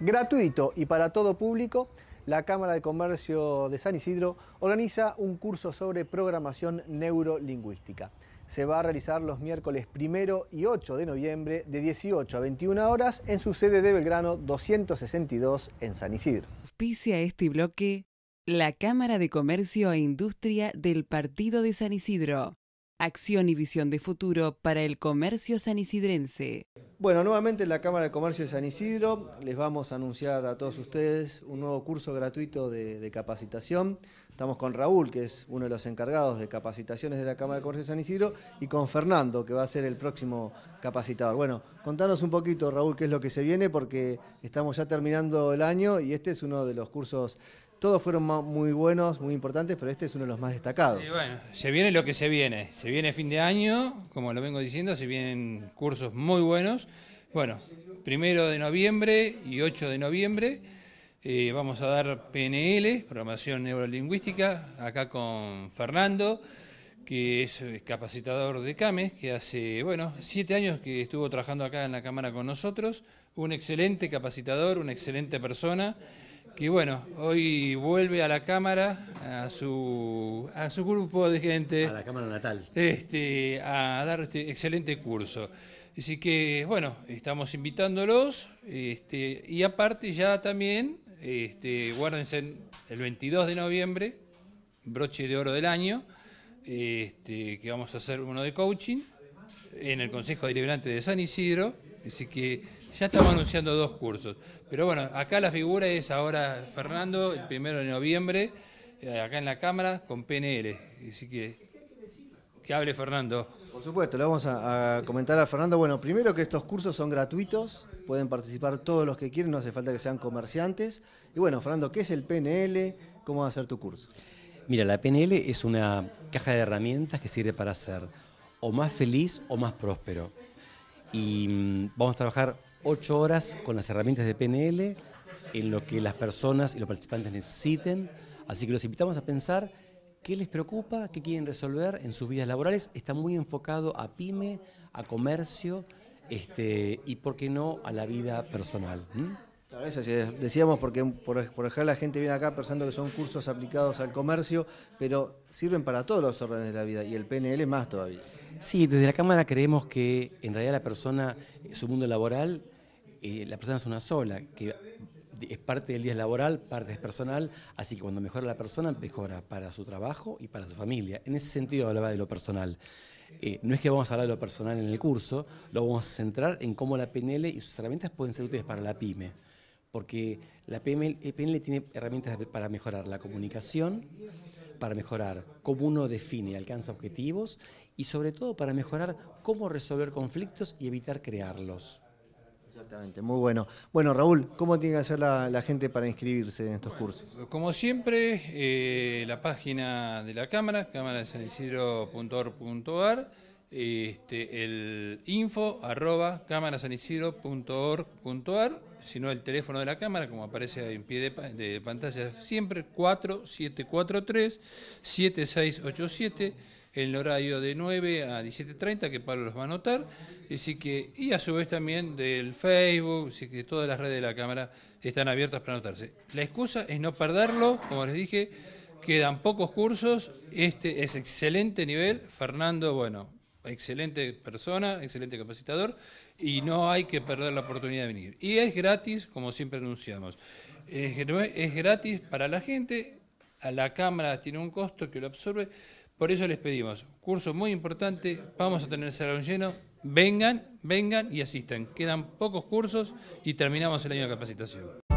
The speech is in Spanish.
Gratuito y para todo público, la Cámara de Comercio de San Isidro organiza un curso sobre programación neurolingüística. Se va a realizar los miércoles primero y 8 de noviembre de 18 a 21 horas en su sede de Belgrano 262 en San Isidro. Pise este bloque la Cámara de Comercio e Industria del Partido de San Isidro. Acción y visión de futuro para el comercio sanisidrense. Bueno, nuevamente en la Cámara de Comercio de San Isidro les vamos a anunciar a todos ustedes un nuevo curso gratuito de, capacitación. Estamos con Raúl, que es uno de los encargados de capacitaciones de la Cámara de Comercio de San Isidro, y con Fernando, que va a ser el próximo capacitador. Bueno, contanos un poquito, Raúl, qué es lo que se viene, porque estamos ya terminando el año y este es uno de los cursos todos fueron muy buenos, muy importantes, pero este es uno de los más destacados. Sí, bueno, se viene lo que se viene. Se viene fin de año, como lo vengo diciendo, se vienen cursos muy buenos. Bueno, primero de noviembre y 8 de noviembre eh, vamos a dar PNL, Programación Neurolingüística, acá con Fernando, que es capacitador de CAMES, que hace, bueno, siete años que estuvo trabajando acá en la Cámara con nosotros. Un excelente capacitador, una excelente persona que bueno, hoy vuelve a la Cámara, a su, a su grupo de gente. A la Cámara Natal. Este, a dar este excelente curso. Así que, bueno, estamos invitándolos este, y aparte ya también, este, guárdense el 22 de noviembre, broche de oro del año, este, que vamos a hacer uno de coaching en el Consejo Deliberante de San Isidro. Así que ya estamos anunciando dos cursos. Pero bueno, acá la figura es ahora Fernando, el primero de noviembre, eh, acá en la Cámara, con PNL. Así que, que hable Fernando. Por supuesto, le vamos a, comentar a Fernando. Bueno, primero que estos cursos son gratuitos, pueden participar todos los que quieren, no hace falta que sean comerciantes. Y bueno, Fernando, ¿qué es el PNL? ¿Cómo va a ser tu curso? Mira, la PNL es una caja de herramientas que sirve para ser o más feliz o más próspero. Y mm, vamos a trabajar ocho horas con las herramientas de PNL en lo que las personas y los participantes necesiten. Así que los invitamos a pensar qué les preocupa, qué quieren resolver en sus vidas laborales. Está muy enfocado a pyme, a comercio este, y, por qué no, a la vida personal. Claro, eso sí, decíamos porque por, ejemplo la gente viene acá pensando que son cursos aplicados al comercio, pero sirven para todos los órdenes de la vida y el PNL más todavía. Sí, desde la Cámara creemos que en realidad la persona, su mundo laboral, eh, la persona es una sola, que es parte del día laboral, parte es personal, así que cuando mejora la persona, mejora para su trabajo y para su familia. En ese sentido hablaba de lo personal. Eh, no es que vamos a hablar de lo personal en el curso, lo vamos a centrar en cómo la PNL y sus herramientas pueden ser útiles para la PYME porque la PNL, tiene herramientas para mejorar la comunicación, para mejorar cómo uno define y alcanza objetivos y sobre todo para mejorar cómo resolver conflictos y evitar crearlos. Exactamente, muy bueno. Bueno, Raúl, ¿cómo tiene que hacer la, gente para inscribirse en estos cursos? Como siempre, eh, la página de la Cámara, cámara de San Isidro.org.ar este, el info arroba cámarasanisidro.org.ar, sino el teléfono de la cámara, como aparece en pie de, pantalla siempre, 4744-7687, el horario de 9 a 17.30, que Pablo los va a anotar, así que, y a su vez también del Facebook, así que todas las redes de la cámara están abiertas para anotarse. La excusa es no perderlo, como les dije, quedan pocos cursos, este es excelente nivel, Fernando, bueno, excelente persona, excelente capacitador y no hay que perder la oportunidad de venir. Y es gratis, como siempre anunciamos. Es, gratis para la gente, a la cámara tiene un costo que lo absorbe, por eso les pedimos, curso muy importante, vamos a tener el salón lleno, vengan, vengan y asistan. Quedan pocos cursos y terminamos el año de capacitación.